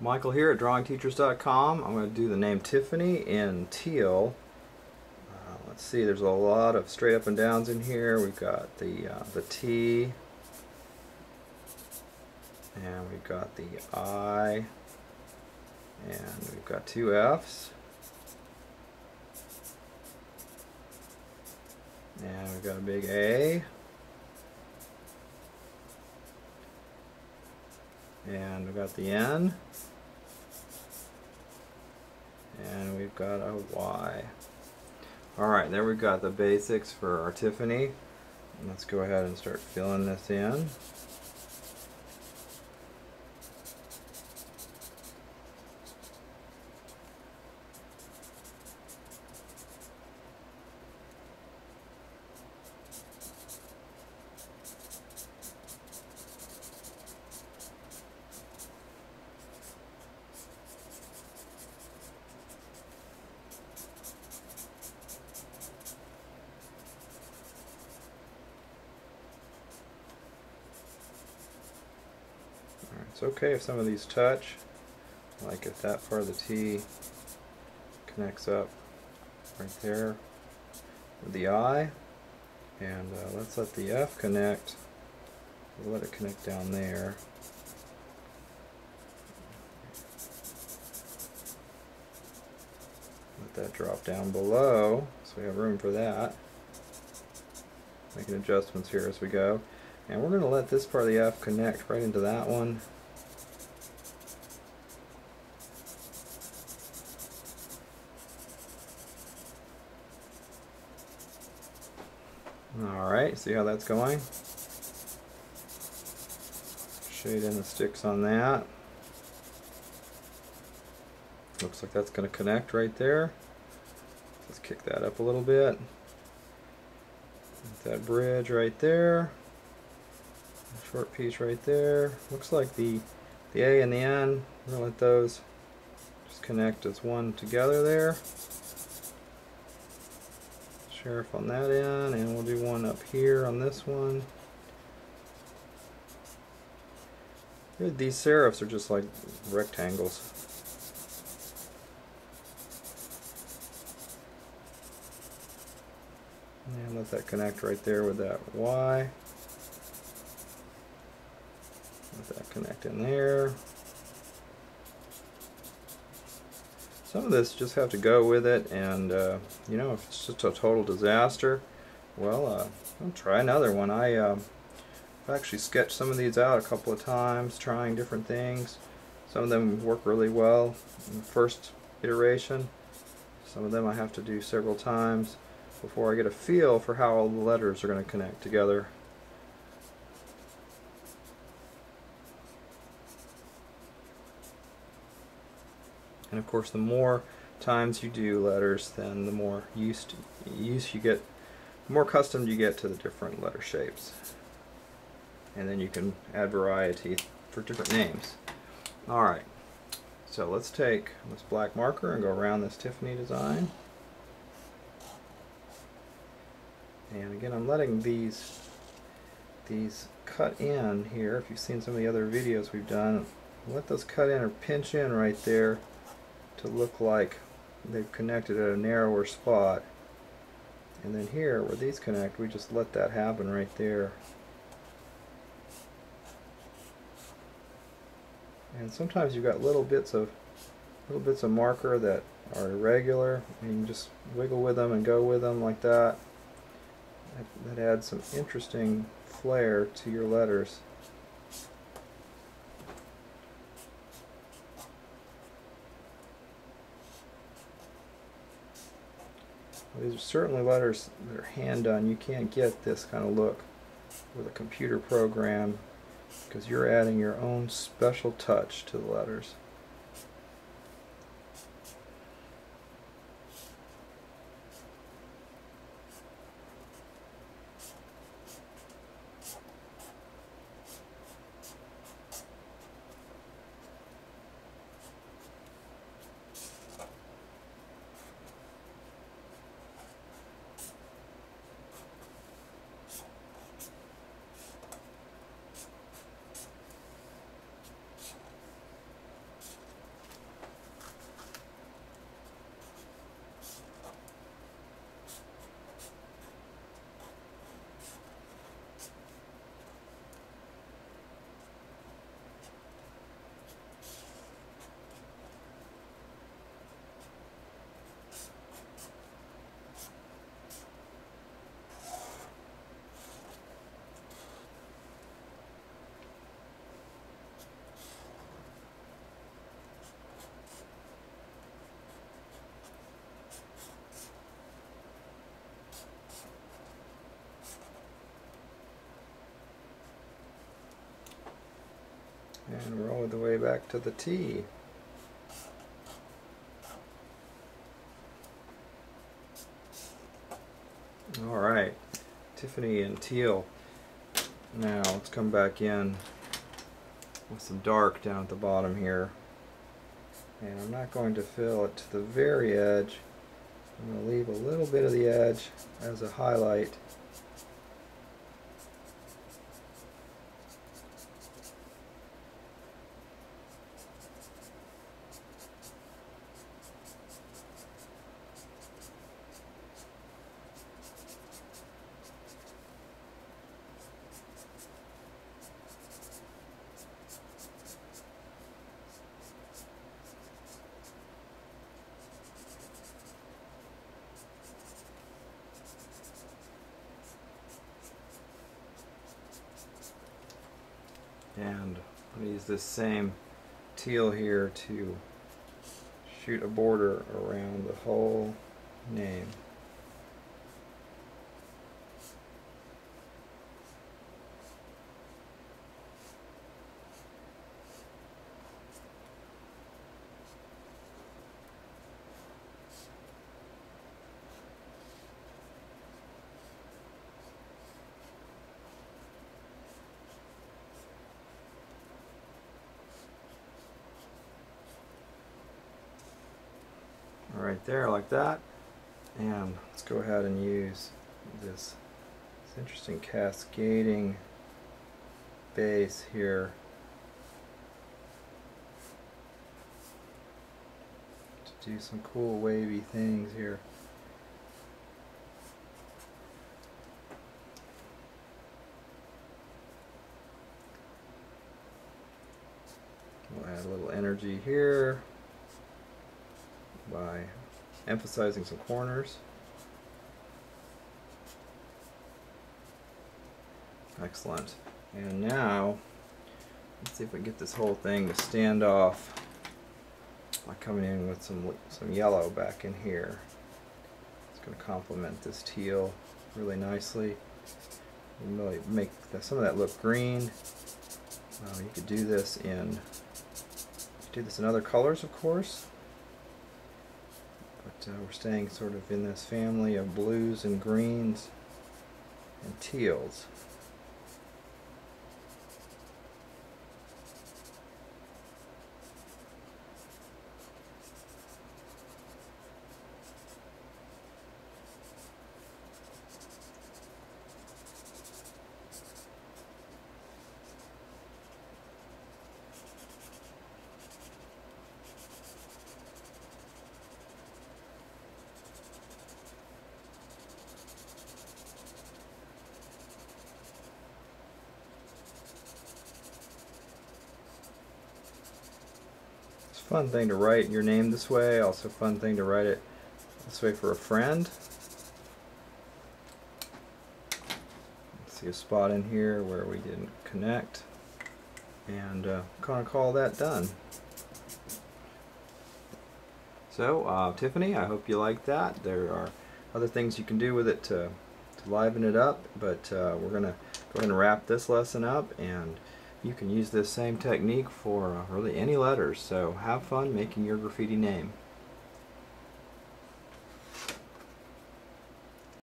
Michael here at DrawingTeachers.com. I'm going to do the name Tiffany in teal. Uh, let's see, there's a lot of straight up and downs in here. We've got the uh, the T, and we've got the I, and we've got two F's, and we've got a big A. and we've got the N. And we've got a Y. Alright there we've got the basics for our Tiffany. Let's go ahead and start filling this in It's okay if some of these touch, like if that part of the T connects up right there with the I, and uh, let's let the F connect, we'll let it connect down there. Let that drop down below, so we have room for that. Making adjustments here as we go. And we're going to let this part of the F connect right into that one. Alright, see how that's going? Shade in the sticks on that. Looks like that's going to connect right there. Let's kick that up a little bit. That bridge right there. Short piece right there. Looks like the the A and the N, we're going to let those just connect as one together there serif on that end and we'll do one up here on this one. These serifs are just like rectangles. And let that connect right there with that Y. Let that connect in there. Some of this just have to go with it and uh, you know if it's just a total disaster well uh, I'll try another one. I I've actually sketched some of these out a couple of times trying different things. Some of them work really well in the first iteration. Some of them I have to do several times before I get a feel for how all the letters are going to connect together and of course the more times you do letters then the more used use you get the more accustomed you get to the different letter shapes. And then you can add variety for different names. Alright so let's take this black marker and go around this Tiffany design. And again I'm letting these these cut in here. If you've seen some of the other videos we've done let those cut in or pinch in right there to look like they've connected at a narrower spot. And then here, where these connect, we just let that happen right there. And sometimes you've got little bits of little bits of marker that are irregular, and you can just wiggle with them and go with them like that. That, that adds some interesting flair to your letters. These are certainly letters that are hand done. You can't get this kind of look with a computer program because you're adding your own special touch to the letters. And roll the way back to the T. Alright, Tiffany and teal. Now let's come back in with some dark down at the bottom here. And I'm not going to fill it to the very edge. I'm going to leave a little bit of the edge as a highlight. And I'm going to use this same teal here to shoot a border around the whole name. Right there like that. And let's go ahead and use this, this interesting cascading base here. To do some cool wavy things here. We'll add a little energy here by emphasizing some corners. Excellent. And now, let's see if we can get this whole thing to stand off by coming in with some some yellow back in here. It's going to complement this teal really nicely. And really make the, some of that look green. Uh, you could do this in do this in other colors, of course uh, we're staying sort of in this family of blues and greens and teals. Fun thing to write your name this way. Also fun thing to write it this way for a friend. See a spot in here where we didn't connect. And uh, kind of call that done. So, uh, Tiffany, I hope you like that. There are other things you can do with it to, to liven it up, but uh, we're going to go ahead and wrap this lesson up and you can use this same technique for uh, really any letters, so have fun making your graffiti name.